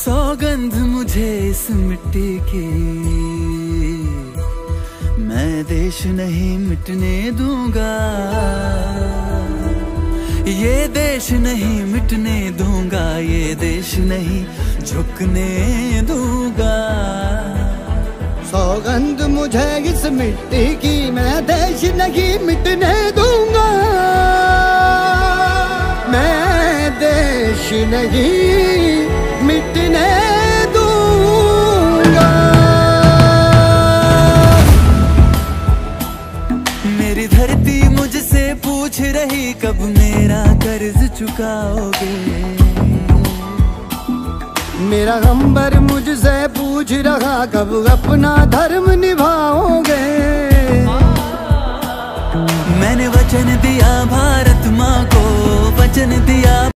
सौगंध मुझे इस मिट्टी की। मैं देश नहीं मिटने दूँगा। ये देश नहीं मिटने दूँगा, ये देश नहीं झुकने दूँगा। सौगंध मुझे इस मिट्टी की, मैं देश नहीं मिटने दूँगा। मैं देश नहीं मेरी धरती मुझसे पूछ रही कब मेरा कर्ज चुकाओगे? मेरा गंबर मुझसे पूछ रहा कब अपना धर्म निभाओगे? मैंने वचन दिया भारत